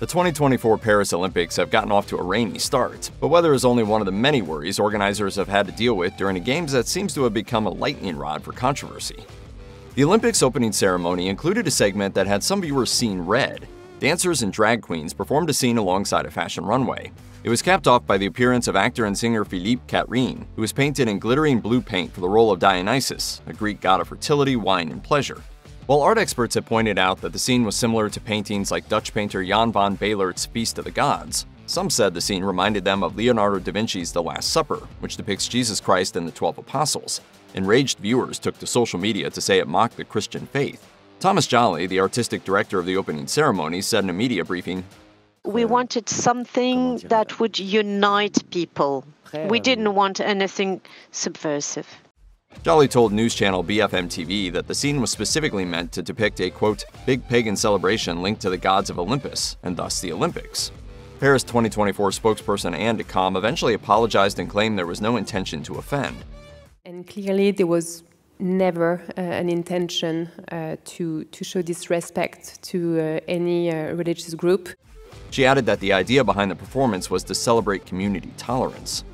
The 2024 Paris Olympics have gotten off to a rainy start, but weather is only one of the many worries organizers have had to deal with during a Games that seems to have become a lightning rod for controversy. The Olympics opening ceremony included a segment that had some viewers seeing red. Dancers and drag queens performed a scene alongside a fashion runway. It was capped off by the appearance of actor and singer Philippe Katerine, who was painted in glittering blue paint for the role of Dionysus, a Greek god of fertility, wine, and pleasure. While art experts have pointed out that the scene was similar to paintings like Dutch painter Jan van Bijlert's Feast of the Gods, some said the scene reminded them of Leonardo da Vinci's The Last Supper, which depicts Jesus Christ and the Twelve Apostles. Enraged viewers took to social media to say it mocked the Christian faith. Thomas Jolly, the artistic director of the opening ceremony, said in a media briefing We wanted something that would unite people. We didn't want anything subversive. Jolly told news channel BFM TV that the scene was specifically meant to depict a quote, big pagan celebration linked to the gods of Olympus, and thus the Olympics. Paris 2024 spokesperson Anne Descamps eventually apologized and claimed there was no intention to offend. And clearly, there was never uh, an intention uh, to, to show disrespect to uh, any uh, religious group. She added that the idea behind the performance was to celebrate community tolerance.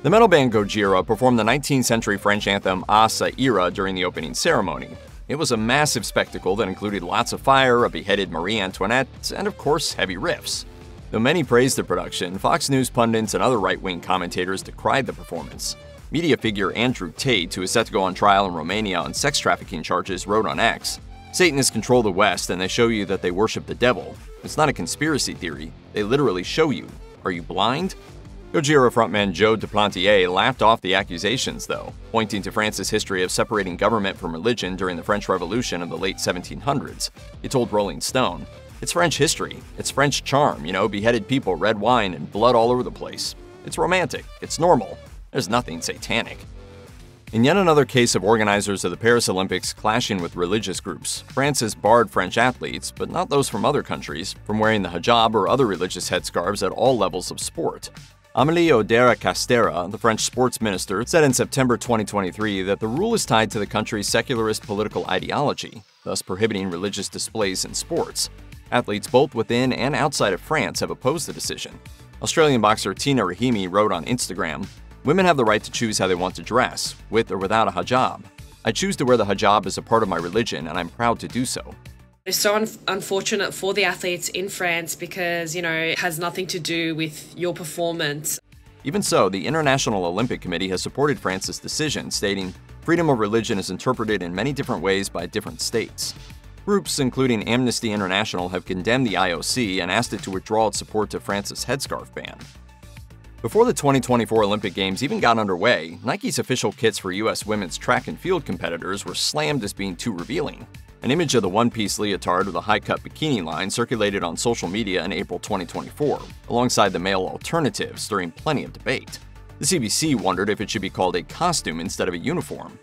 The metal band Gojira performed the 19th century French anthem Ça Ira during the opening ceremony. It was a massive spectacle that included lots of fire, a beheaded Marie Antoinette, and of course, heavy riffs. Though many praised the production, Fox News pundits and other right wing commentators decried the performance. Media figure Andrew Tate, who is set to go on trial in Romania on sex trafficking charges, wrote on X Satanists control the West and they show you that they worship the devil. It's not a conspiracy theory, they literally show you. Are you blind? Gojira frontman Joe Duplantier laughed off the accusations, though, pointing to France's history of separating government from religion during the French Revolution of the late 1700s. He told Rolling Stone, It's French history. It's French charm, you know, beheaded people, red wine, and blood all over the place. It's romantic. It's normal. There's nothing satanic. In yet another case of organizers of the Paris Olympics clashing with religious groups, France has barred French athletes, but not those from other countries, from wearing the hijab or other religious headscarves at all levels of sport. Amélie Oudéa-Castéra, the French sports minister, said in September 2023 that the rule is tied to the country's secularist political ideology, thus prohibiting religious displays in sports. Athletes both within and outside of France have opposed the decision. Australian boxer Tina Rahimi wrote on Instagram Women have the right to choose how they want to dress, with or without a hijab. I choose to wear the hijab as a part of my religion, and I'm proud to do so. It's so un- unfortunate for the athletes in France because, you know, it has nothing to do with your performance. Even so, the International Olympic Committee has supported France's decision, stating, Freedom of religion is interpreted in many different ways by different states. Groups, including Amnesty International, have condemned the IOC and asked it to withdraw its support to France's headscarf ban. Before the 2024 Olympic Games even got underway, Nike's official kits for U.S. women's track and field competitors were slammed as being too revealing. An image of the one piece leotard with a high cut bikini line circulated on social media in April 2024, alongside the male alternative, stirring plenty of debate. The CBC wondered if it should be called a costume instead of a uniform.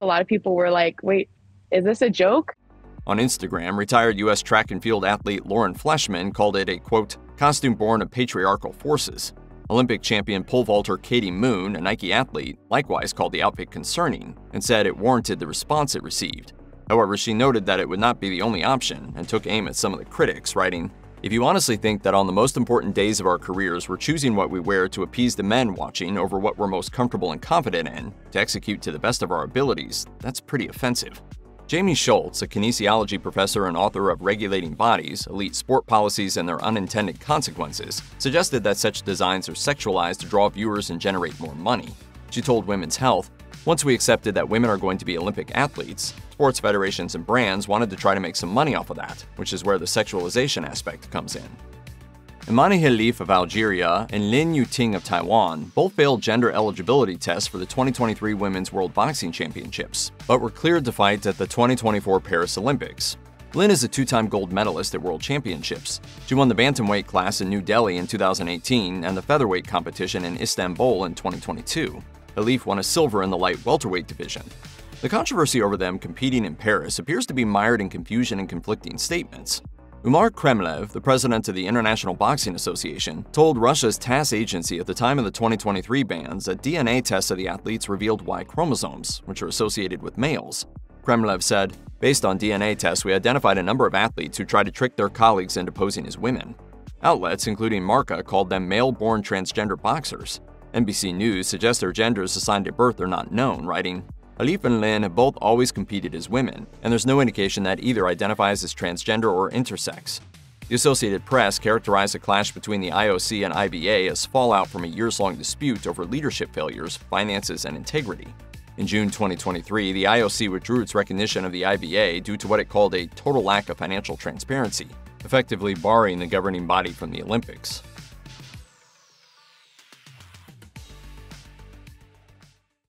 A lot of people were like, wait, is this a joke? On Instagram, retired U.S. track and field athlete Lauren Fleshman called it a quote, costume born of patriarchal forces. Olympic champion pole vaulter Katie Moon, a Nike athlete, likewise called the outfit concerning and said it warranted the response it received. However, she noted that it would not be the only option and took aim at some of the critics, writing, If you honestly think that on the most important days of our careers we're choosing what we wear to appease the men watching over what we're most comfortable and confident in, to execute to the best of our abilities, that's pretty offensive. Jamie Schultz, a kinesiology professor and author of Regulating Bodies, Elite Sport Policies and Their Unintended Consequences, suggested that such designs are sexualized to draw viewers and generate more money. She told Women's Health, once we accepted that women are going to be Olympic athletes, sports federations and brands wanted to try to make some money off of that, which is where the sexualization aspect comes in. Imani Khelif of Algeria and Lin Yuting of Taiwan both failed gender eligibility tests for the 2023 Women's World Boxing Championships, but were cleared to fight at the 2024 Paris Olympics. Lin is a two time gold medalist at World Championships. She won the bantamweight class in New Delhi in 2018 and the featherweight competition in Istanbul in 2022. Khelif won a silver in the light welterweight division. The controversy over them competing in Paris appears to be mired in confusion and conflicting statements. Umar Kremlev, the president of the International Boxing Association, told Russia's TASS agency at the time of the 2023 bans that DNA tests of the athletes revealed Y chromosomes, which are associated with males. Kremlev said, Based on DNA tests, we identified a number of athletes who tried to trick their colleagues into posing as women. Outlets, including Marca, called them male born transgender boxers. NBC News suggests their genders assigned at birth are not known, writing, Khelif and Lin have both always competed as women, and there's no indication that either identifies as transgender or intersex. The Associated Press characterized the clash between the IOC and IBA as fallout from a years long dispute over leadership failures, finances, and integrity. In June 2023, the IOC withdrew its recognition of the IBA due to what it called a total lack of financial transparency, effectively barring the governing body from the Olympics.